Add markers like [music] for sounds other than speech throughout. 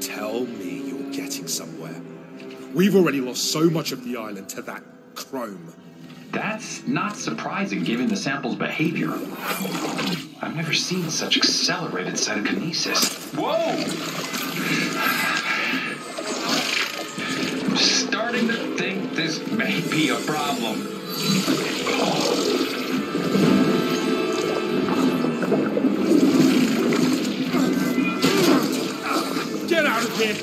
Tell me you're getting somewhere. We've already lost so much of the island to that chrome. That's not surprising given the sample's behavior. I've never seen such accelerated cytokinesis. Whoa! I'm starting to think this may be a problem. Get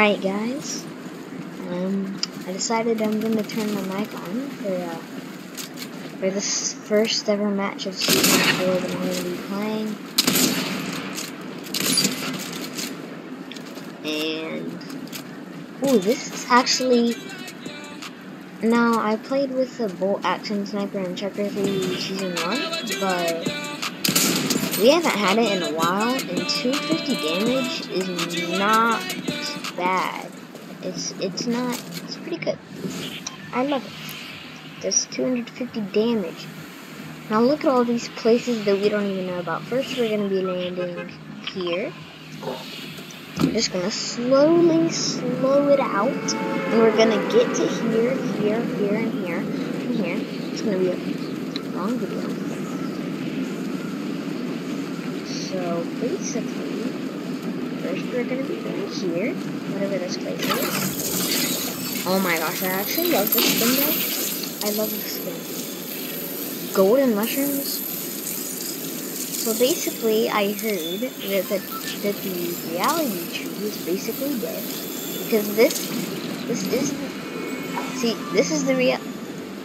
Alright guys, um, I decided I'm going to turn my mic on for, uh, for this first ever match of Season 4 that I'm going to be playing. And, oh, this is actually, now I played with the Bolt Action Sniper in Chapter 3 Season 1, but we haven't had it in a while, and 250 damage is not bad. It's it's not it's pretty good. I love it. Does 250 damage. Now look at all these places that we don't even know about. First, we're gonna be landing here. We're just gonna slowly slow it out, and we're gonna get to here, here, here, and here, and here. It's gonna be a long video. So basically, we're gonna be going here, whatever this place is. Oh my gosh, I actually love this skin though. I love this skin. Golden mushrooms. So basically, I heard that the, that the reality tree is basically dead because this this is see this is the rea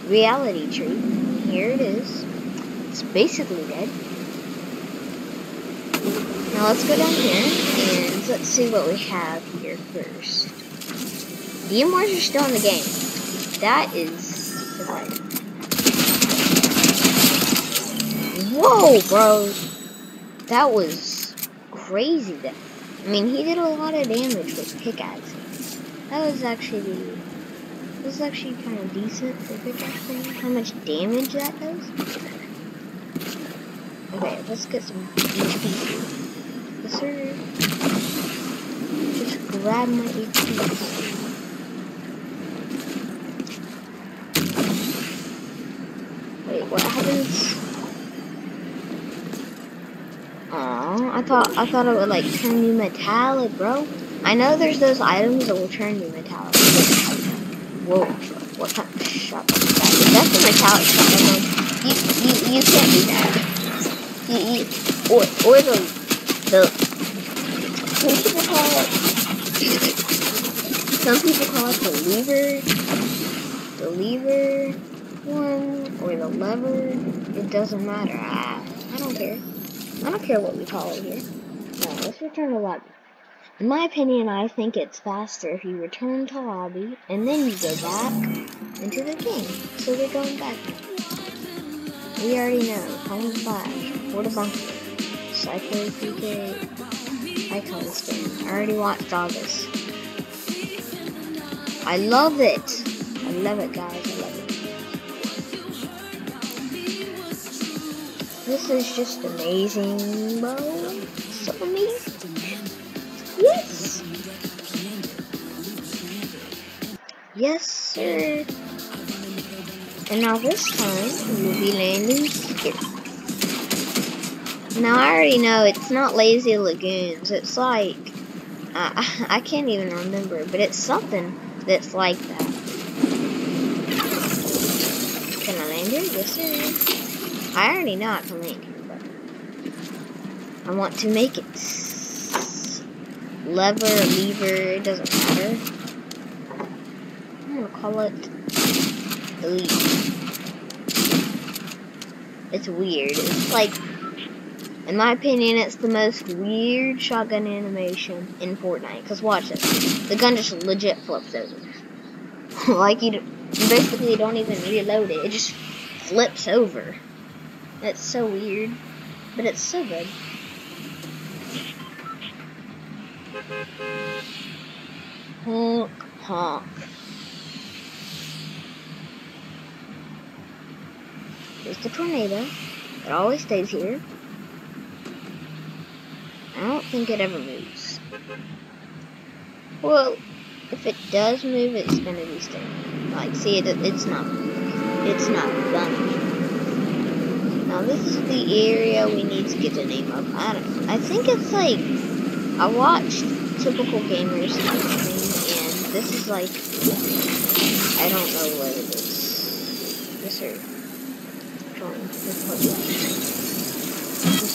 reality tree. Here it is. It's basically dead. Now let's go down here and let's see what we have here first. DMRs are still in the game. That is surprising. Whoa, bro. That was crazy. That I mean, he did a lot of damage with pickaxe. That was actually that was actually kind of decent for pickaxe. How much damage that does? Okay, let's get some HP. Yes, sir. Just grab my HP. Wait, what happens? Aw, I thought I thought it would like turn you metallic, bro. I know there's those items that will turn you metallic. Whoa, what kind of shot is that? That's a metallic shot. You, you, you can't do that. You, or, or the, the, some people call it, some people call it the lever, the lever one, or the lever. It doesn't matter. I, I don't care. I don't care what we call it here. No, let's return to lobby. In my opinion, I think it's faster if you return to lobby and then you go back into the game. So we're going back. We already know. Home Flash, Porta Bunker, Cypher PK, Icon Skin. I already watched all this. I love it. I love it, guys. I love it. This is just amazing, bro. So amazing. Yes. Yes, sir. And now this time, we'll be landing. Now, I already know it's not Lazy Lagoons. It's like, I, [laughs] I can't even remember, but it's something that's like that. Can I land here? Yes, sir. I already know I can land here, but I want to make it lever, lever, it doesn't matter. I'm gonna call it elite. It's weird. It's like, in my opinion, it's the most weird shotgun animation in Fortnite. Cause watch this, the gun just legit flips over. [laughs] like you, basically don't even reload it. It just flips over. It's so weird, but it's so good. Honk, honk. Here's the tornado. It always stays here. I don't think it ever moves. Well, if it does move, it's gonna be staying. Like, see, it, it's not It's not gonna Now, this is the area we need to get the name of. I don't I think it's like, I watched Typical Gamers and this is like, I don't know what it is. Yes.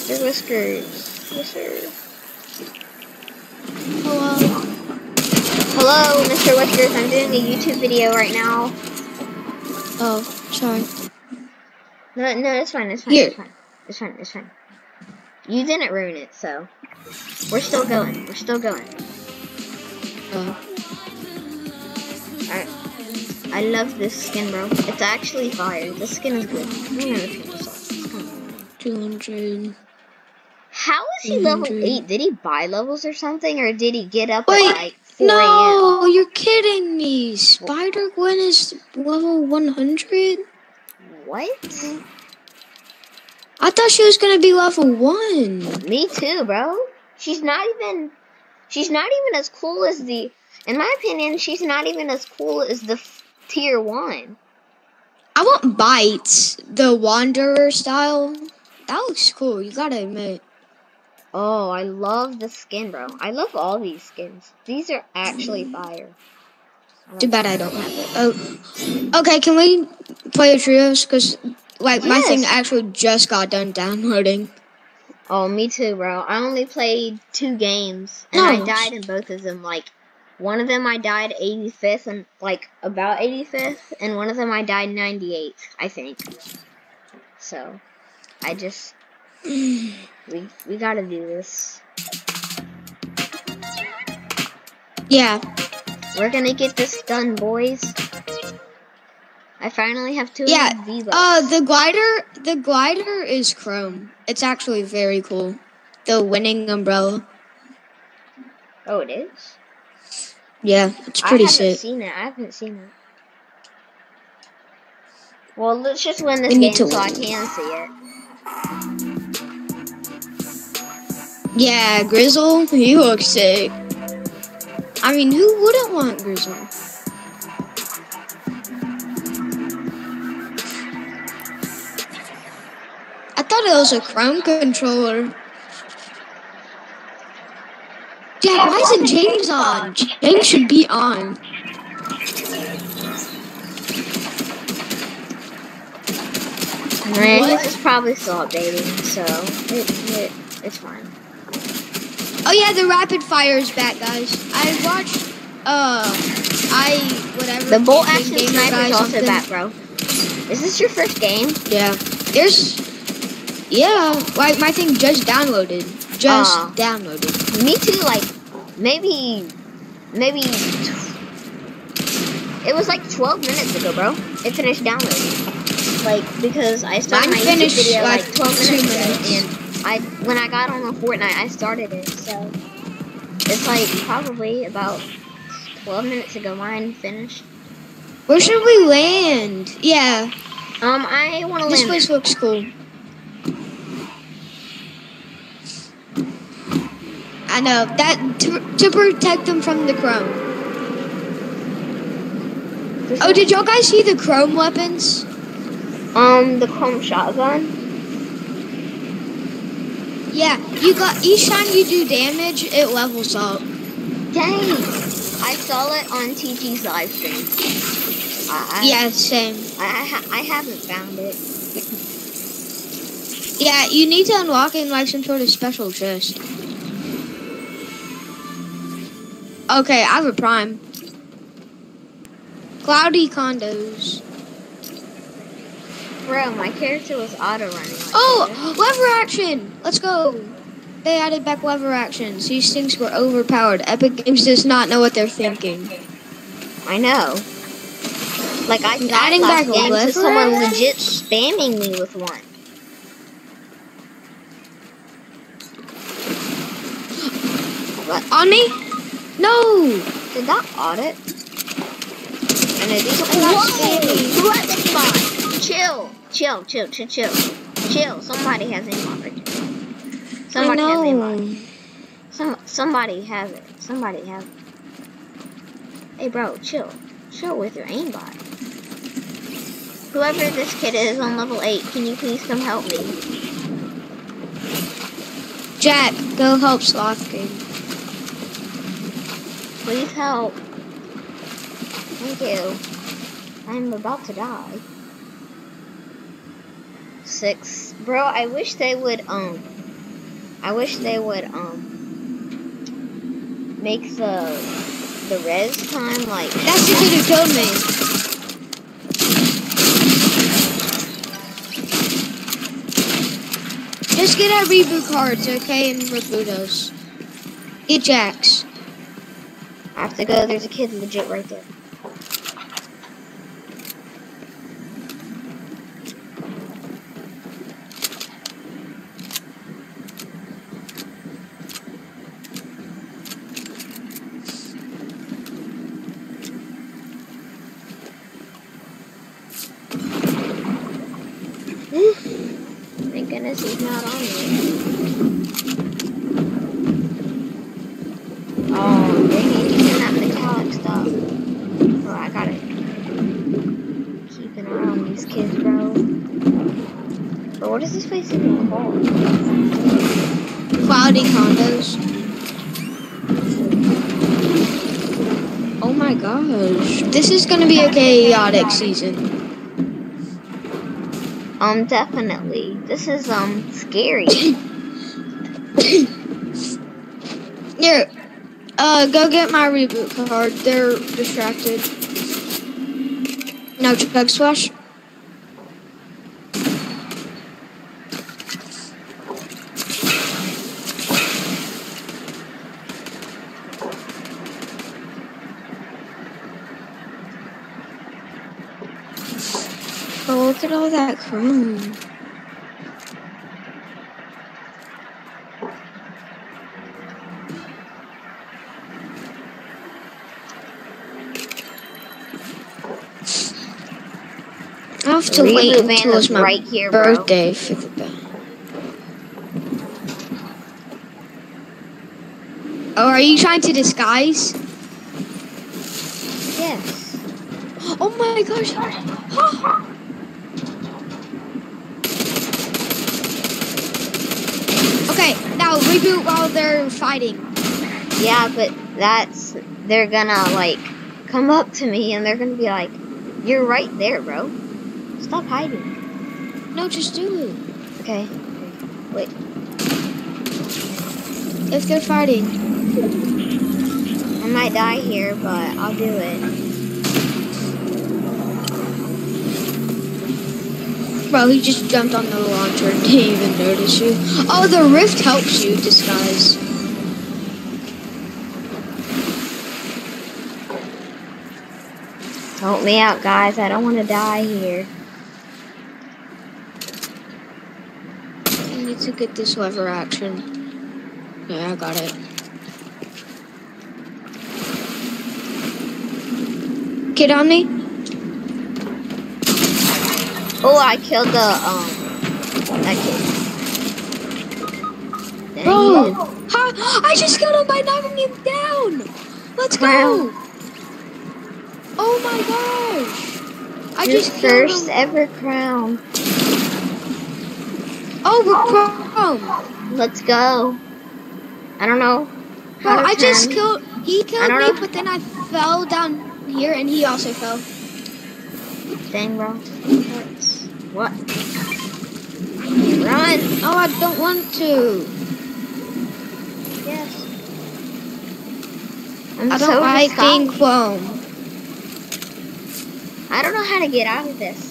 Mr. Whiskers. Yes. Hello. Hello, Mr. Whiskers. I'm doing a YouTube video right now. Oh, sorry. No, no, it's fine. It's fine. Here. It's fine. It's fine. It's fine. You didn't ruin it, so we're still going. We're still going. Uh, Alright. I love this skin, bro. It's actually fire. This skin is good. I'm gonna this off. 200. How is he level Mhm. 8? Did he buy levels or something? Or did he get up Wait. at like 4 a.m. No, you're kidding me. Spider Gwen is level 100? What? I thought she was gonna be level 1. Me too, bro. She's not even. She's not even as cool as the. In my opinion, she's not even as cool as the f- tier one. I want Bites, the Wanderer style. That looks cool, you gotta admit. Oh, I love the skin, bro. I love all these skins. These are actually fire. Too bad I don't have it. Oh, okay. Can we play a trios? Cause like my thing actually just got done downloading. Oh, me too, bro. I only played two games, and I died in both of them. Like, one of them I died 85th, and like about 85th, and one of them I died 98th, I think. So, I just [sighs] [sighs] [sighs] we we gotta do this. Yeah. We're gonna get this done, boys. I finally have two Yeah. Uh, the glider, the glider is chrome. It's actually very cool. The winning umbrella. oh, it is. Yeah, it's pretty sick. I haven't sick. seen it. I haven't seen it. Well, let's just win this We game to so I can see it. Yeah, Grizzle, you look sick. I mean, who wouldn't want Grizzle? I thought it was a Chrome controller. Yeah, why isn't James on? James should be on. Right, this is probably still updating, so it, it it's fine. Oh yeah, the rapid fire is back, guys. I watched. Uh, I whatever. The bolt action sniper is also back, bro. Is this your first game? Yeah. There's. Yeah, like my thing just downloaded. Just Ah. downloaded. Me too. Like maybe, maybe. It was like 12 minutes ago, bro. It finished downloading. Like because I started Mine my YouTube finished, video like, like, 12 two minutes minutes. ago, and I when I got on a Fortnite, I started it. So it's like probably about 12 minutes ago. Mine finished. Where should we land? Yeah, Um, I want to this place looks cool. I know that to, to protect them from the chrome. Oh, did y'all guys see the chrome weapons? Um, the chrome shotgun. Yeah, you got each time you do damage, it levels up. Dang! I saw it on TG's live stream. I, Yeah, same. I, I, ha- I haven't found it. Yeah, you need to unlock it in like some sort of special chest. Okay, I have a prime. Cloudy condos. Bro, my character was auto running. Like Oh, lever action! Let's go. They added back lever actions. These things were overpowered. Epic Games does not know what they're thinking. I know. Like I died Adding back game to someone action? legit spamming me with one. On me? No! Did that audit? And it these spammy. Who has aimbot? Chill, chill, chill, chill, chill, chill. Somebody has there. Somebody I has aimbot. Some somebody has it. Somebody has it. Hey, bro, chill, chill with your aimbot. Whoever this kid is on level eight, can you please come help me? Jack, go help Sloth King. Please help. Thank you. I'm about to die. Six. Bro, I wish they would, um, I wish they would, um, make the, the res time, like, That's the kid who killed me. Just get our reboot cards, okay, and reboot us. Get Jack's. I have to go, there's a kid legit right there. reality condos. Oh my gosh. This is gonna be a chaotic season. Um, definitely. This is um scary. [coughs] Here, uh, go get my reboot card. They're distracted. No chug swash. Oh, look at all that chrome. I have to Reboot wait until it's my right here, bro. birthday for the. Oh, are you trying to disguise? yes. [gasps] Oh my gosh. [gasps] now reboot while they're fighting. Yeah, but that's they're gonna like come up to me and they're gonna be like, "You're right there, bro. Stop hiding." No, just do it. Okay. Wait. If they're fighting. I might die here, but I'll do it. Bro, he just jumped on the launcher and [laughs] didn't even notice you. Oh, the rift helps you disguise. Help me out, guys. I don't want to die here. I need to get this lever action. Yeah, I got it. Get on me. Oh, I killed the um that kid. Dang. Bro, ha, I just killed him by knocking him down. Let's go. Wow. Oh my gosh. I Your just first him. ever crown. Oh, we're chrome. Let's go. I don't know. Bro, how to I just killed. He killed me, know. but then I fell down here, and he also fell. Dang, bro. What? Run! Oh, I don't want to. Yes. I'm I so being clone. I don't know how to get out of this.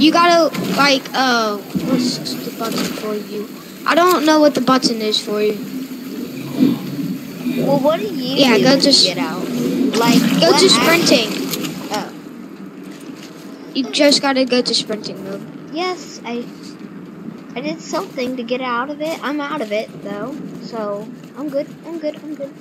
You gotta like uh, what's the button for you? I don't know what the button is for you. Well, what do you Yeah, do go to just- get out? Like Go to sprinting. You just gotta go to sprinting mode. yes, I. I did something to get out of it. I'm out of it though, so I'm good. I'm good. I'm good.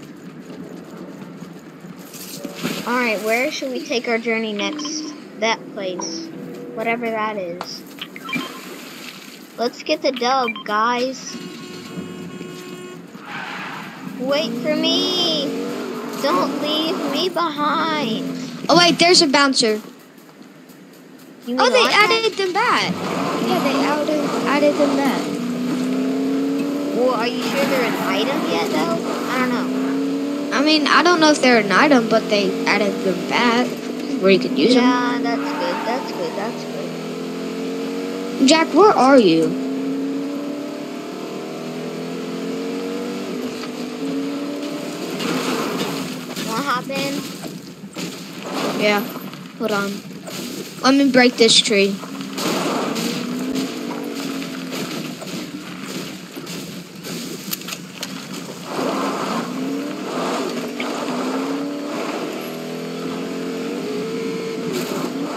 All right, where should we take our journey next? That place, whatever that is. Let's get the dub, guys. Wait for me. Don't leave me behind. Oh wait, there's a bouncer. You Oh, they added them back. Yeah, they added added them back. Well, are you sure they're an item yet, though? I don't know. I mean, I don't know if they're an item, but they added them back where you could use yeah, that's good. That's good. That's good. them. Jack, where are you? What happened? Yeah. Hold on. Let me break this tree.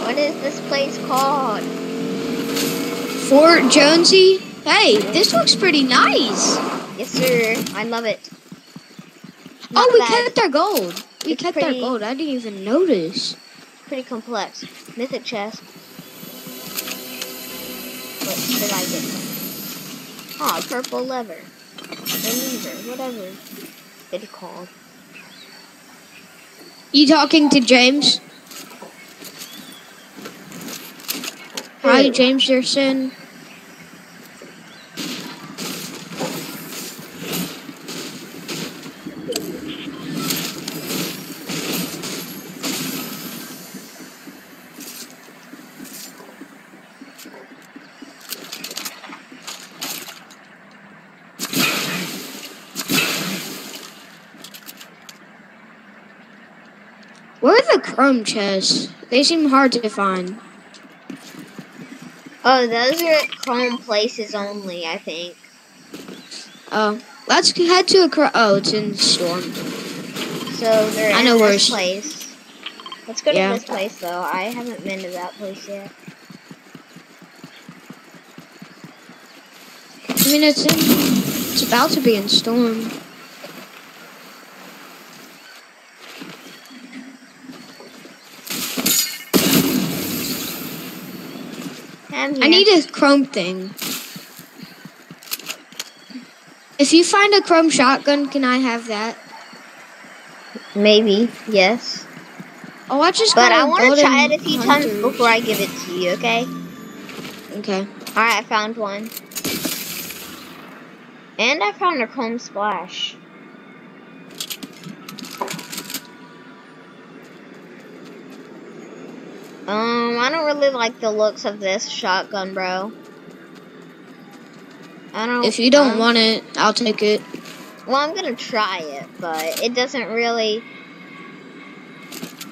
What is this place called? Fort Jonesy. Hey, this looks pretty nice. Yes, sir. I love it. Not oh, we bad. kept our gold. We It's kept pretty- our gold. I didn't even notice. Pretty complex. Mythic chest. What should I get? Ah, purple lever. Or lever, whatever it's called. You talking to James? Hi, Who? James Jerson. Where are the chrome chests? They seem hard to find. Oh, those are at Chrome places only, I think. Oh, let's head to a cro- oh, it's in storm. So they're I know where this place. Let's go to this place though. I haven't been to that place yet. I mean, it's in. It's about to be in storm. I'm I need a chrome thing. If you find a chrome shotgun, can I have that? maybe yes, Oh, I just but got I a want to try it a few times before I give it to you. Okay. Okay. All right, I found one. And I found a Chrome Splash. Um, I don't really like the looks of this shotgun, bro. I don't. If you don't um, want it, I'll take it. Well, I'm gonna try it, but it doesn't really.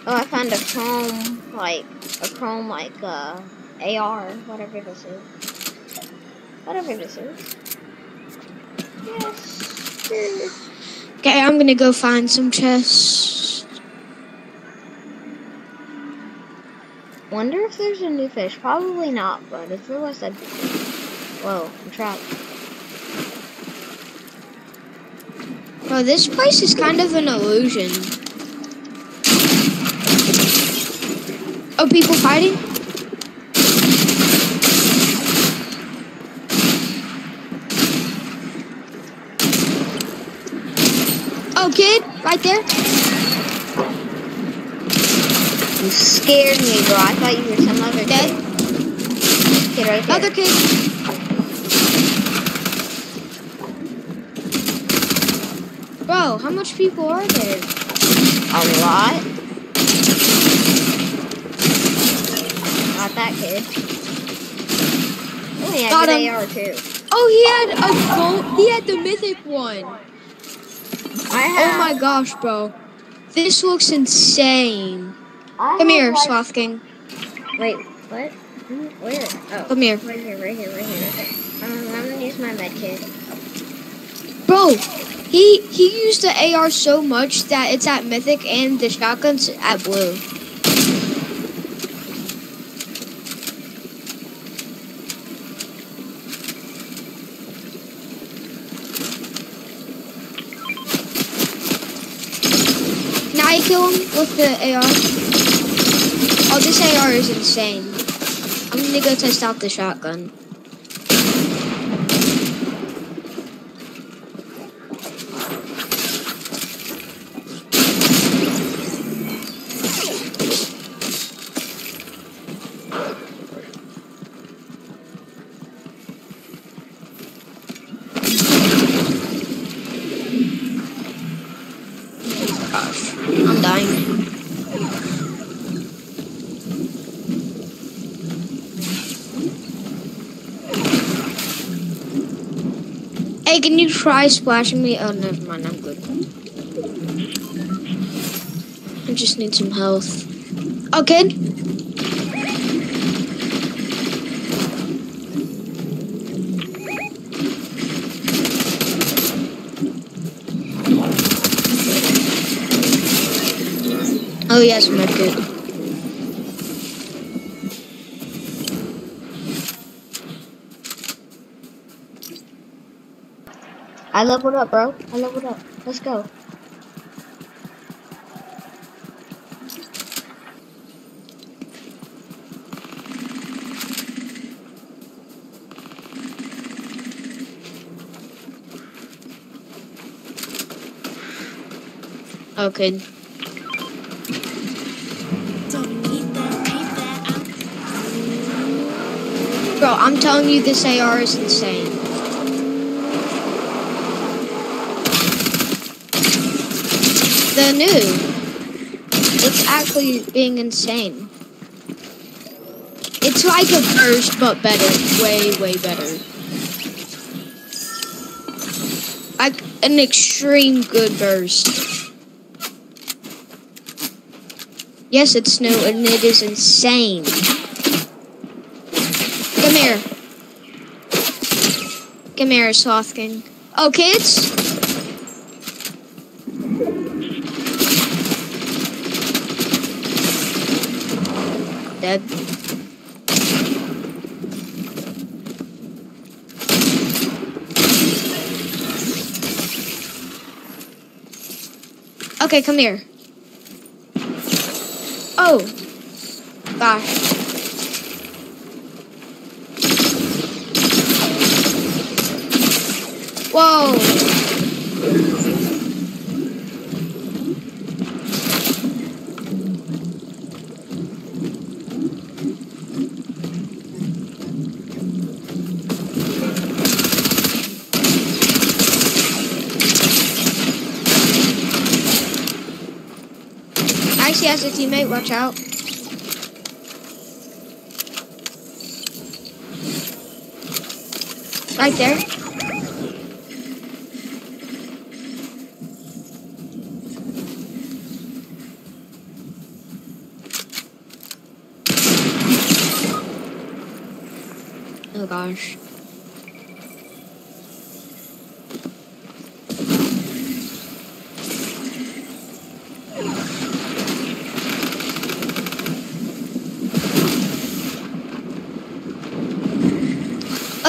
Oh, I found a chrome, like a chrome, like uh, AR, whatever this is. Whatever this is. Yes. Okay, I'm gonna go find some chests. Wonder if there's a new fish. Probably not, but if there was, I'd. Whoa, I'm trapped. Bro, this place is kind of an illusion. Oh, people fighting? Oh, kid, right there. You scared me, bro. I thought you were some other Dead. kid. Kid right there. Other kid. Bro, how much people are there? A lot. Not that kid. Oh, yeah, Got good him. AR too. Oh, he had a gold. He had the mythic one. I Oh have, my gosh, bro. This looks insane. I Come here, like- Sloth King. Wait, what? Where? Oh. Come here. Right here, right here, right here. Okay. Um, I'm gonna use my med kit. Bro, he he used the AR so much that it's at mythic and the shotgun's at blue. Now you kill him with the AR. Oh, this AR is insane. I'm gonna go test out the shotgun. Can you try splashing me? Oh, never mind. I'm good. I just need some health. Okay. Oh yes, medkit. I leveled up, bro. I leveled up. Let's go. Okay. Bro, I'm telling you, this AR is insane. The new, it's actually being insane. It's like a burst, but better. Way, way better. Like an extreme good burst. Yes, it's new and it is insane. Come here. Come here, Sloth King. Oh, kids? Dead. Okay, come here. Oh. Gosh. Whoa. Has a teammate. Watch out. Right there. Oh gosh.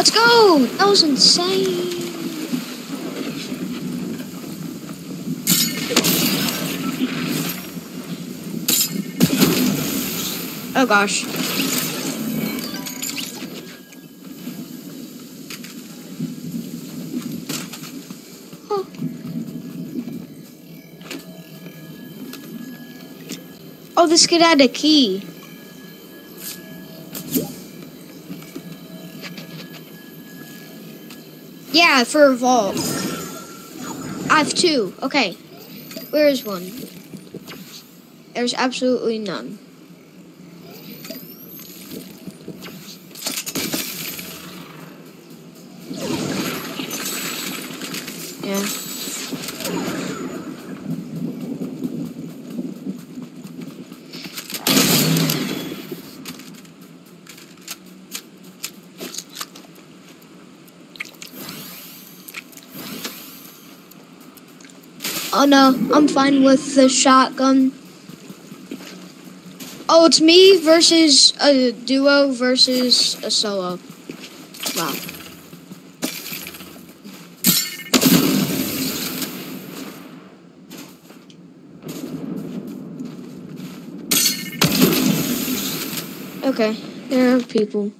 Let's go! That was insane. Oh gosh. Oh. This kid had a key. Yeah, for vault. I have two. Okay. Where is one? There's absolutely none. Oh no, I'm fine with the shotgun. Oh, it's me versus a duo versus a solo. Wow. Okay, there are people.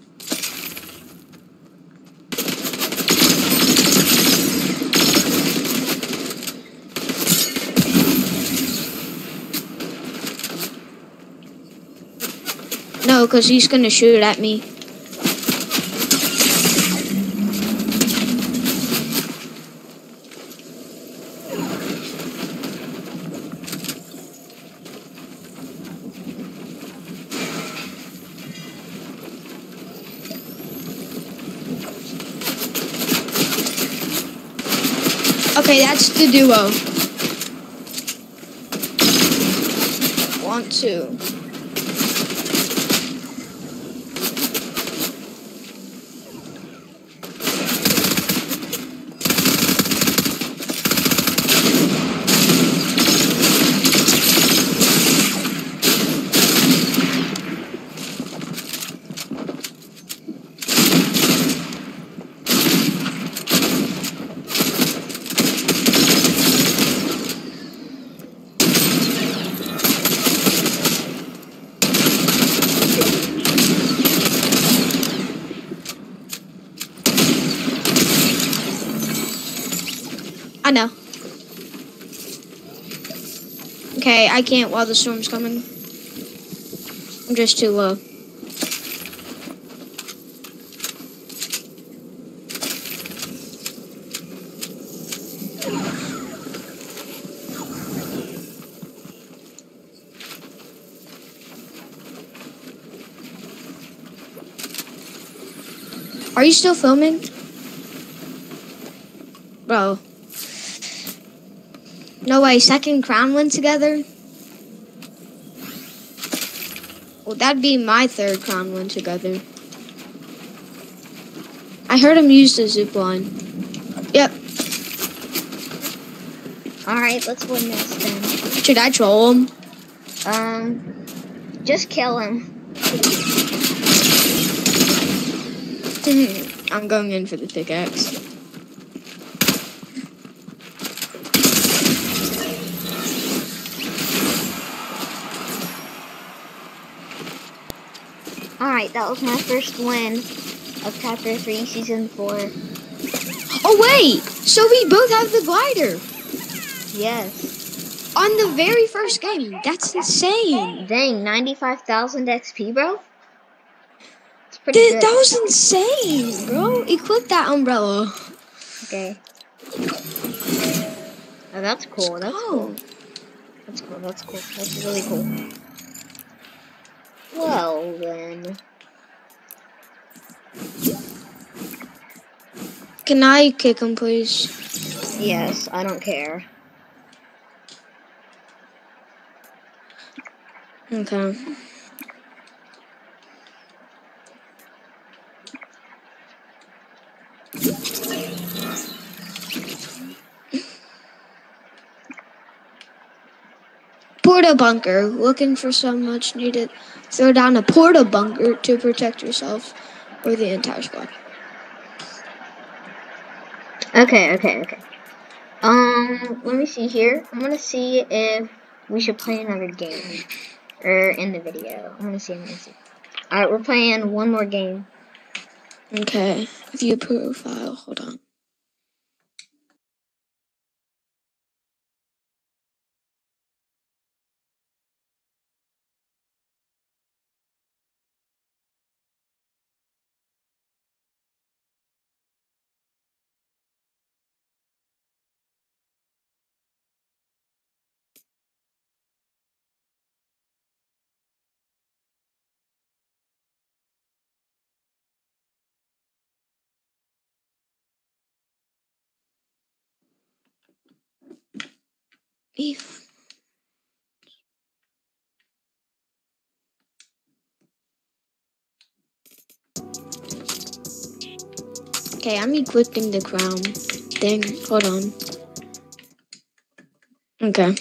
No, because he's gonna shoot at me. Okay, that's the duo. Want to. I know. Okay, I can't while the storm's coming. I'm just too low. Are you still filming? Bro. No way, second crown win together? Well, that'd be my third crown one together. I heard him use the zip line. Yep. Alright, let's win this then. Should I troll him? Um, just kill him. [laughs] I'm going in for the pickaxe. Alright, that was my first win of Chapter 3, Season 4. Oh wait! So we both have the glider Yes. on the very first game. That's insane. Dang, 95,000 XP, bro? It's pretty Th- good. that was insane, bro. Equip that umbrella. Okay. Oh, that's cool. That's Oh. cool. That's cool. That's cool. That's really cool. Well, then. Can I kick him, please? Yes, I don't care. Okay. Porta bunker. Looking for some much needed. Throw down a porta bunker to protect yourself or the entire squad. Okay, okay, okay. Um, let me see here. I'm gonna see if we should play another game. Or in the video. I'm gonna see, I'm gonna see. Alright, we're playing one more game. Okay. View profile. Hold on. Eve. Okay, I'm equipping the crown thing. Hold on. Okay.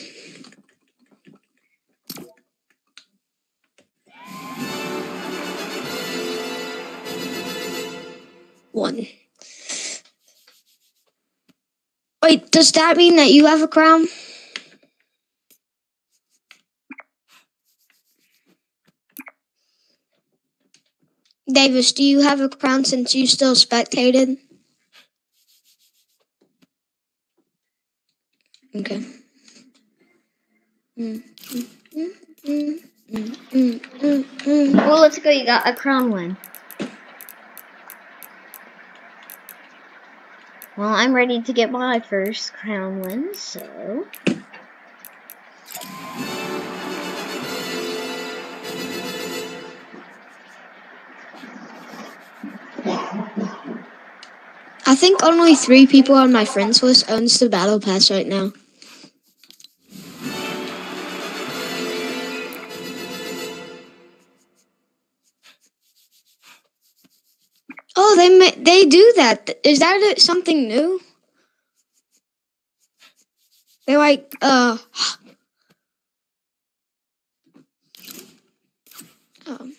One. Wait, does that mean that you have a crown? Davis, do you have a crown since you still spectated? Okay. Mm, mm, mm. Well, let's go. You got a crown win. Well, I'm ready to get my first crown win, so. I think only three people on my friends list owns the battle pass right now. Oh, they they do that. Is that something new? They like uh. [gasps] um,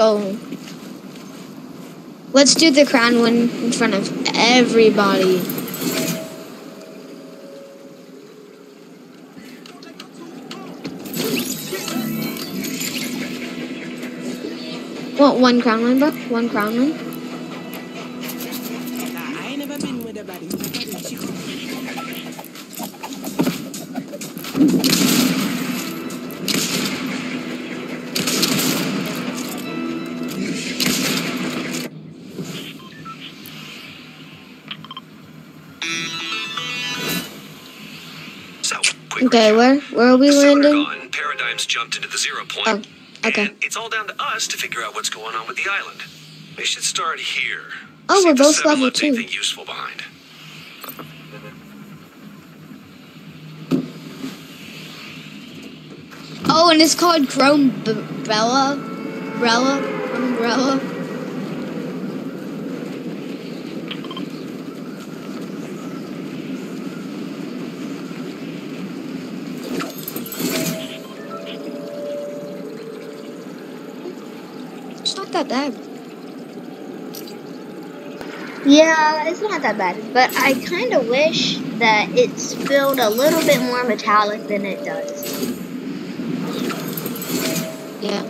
go. Let's do the crown one in front of everybody. one crownline bro. One crownline. So, okay, where where are we landing? Paradigms jumped into the zero point. Oh okay. It's all down to us to figure out what's going on with the island. They should start here. Oh, we're both level two. anything useful behind. Oh, and it's called Chrome Bella, Brella, Umbrella. Not that bad. Yeah, it's not that bad. But I kind of wish that it spilled a little bit more metallic than it does. Yeah.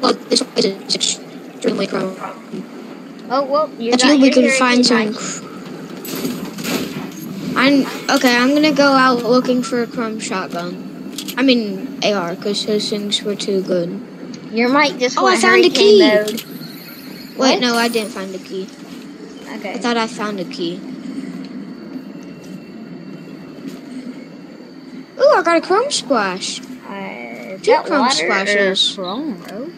Well, this is extremely chrome. Oh, well, you I think we can find some. I'm okay. I'm gonna go out looking for a chrome shotgun. I mean AR, because those things were too good. Your mic just Oh, I went found a key. mode. Wait, What? no, I didn't find a key. Okay. I thought I found a key. Ooh, I got a chrome splash. Uh, Two chrome or chrome, bro?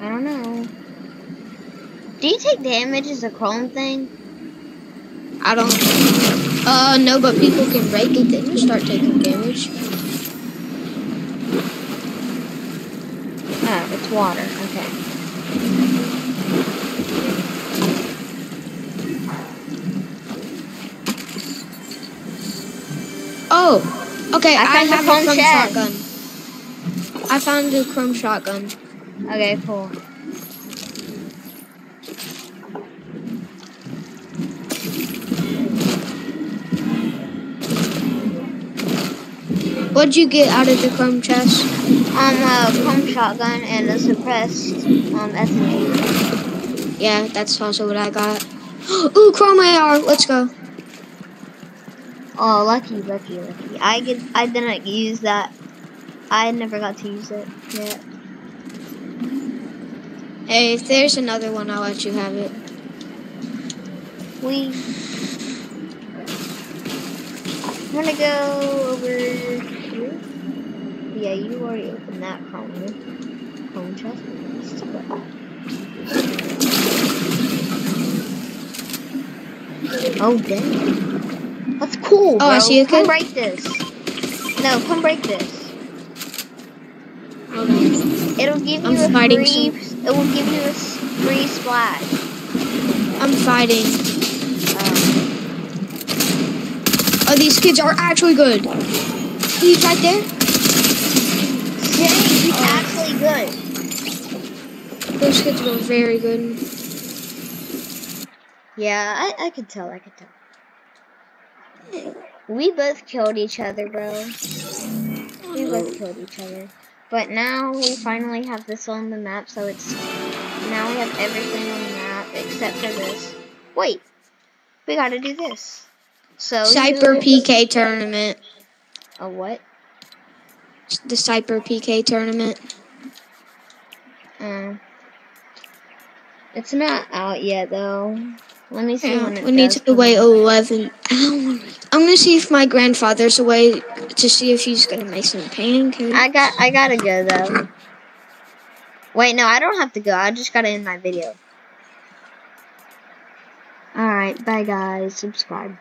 I don't know. Do you take damage as a chrome thing? I don't. Uh, no, but people can break it, then you start taking damage. Oh, it's water. Okay. Oh, okay. I I, found the have a chrome chrome shotgun. I found a chrome shotgun. Okay, cool. What'd you get out of the chrome chest? Um, a chrome shotgun and a suppressed um SMG. Yeah, that's also what I got. [gasps] Ooh, chrome AR. Let's go. Oh, lucky, lucky, lucky. I get. I didn't use that. I never got to use it yet. Hey, if there's another one, I'll let you have it. We. I'm gonna go over. Yeah, you already opened that chrome chrome chest. Let's do it. Oh dang! That's cool. Oh, I bro. see a Come break this. No, come break this. On. It'll give you I'm a fighting free. It will give you a free splash. I'm fighting. Um, Oh, these kids are actually good. He's right there. Dang, he's actually good. Those kids were very good. Yeah, I, I could tell. I could tell. We both killed each other, bro. We both killed each other. But now we finally have this on the map, so it's now we have everything on the map except for this. Wait, we gotta do this. So Cyber PK tournament. A what? The Cyber PK tournament. Um, it's not out yet though. Let me see when Yeah, it we need to wait out. 11 hours. I'm gonna see if my grandfather's away to see if he's gonna make some pancakes. I got I gotta go though. Wait, no, I don't have to go. I just gotta end my video. Alright, bye guys. Subscribe.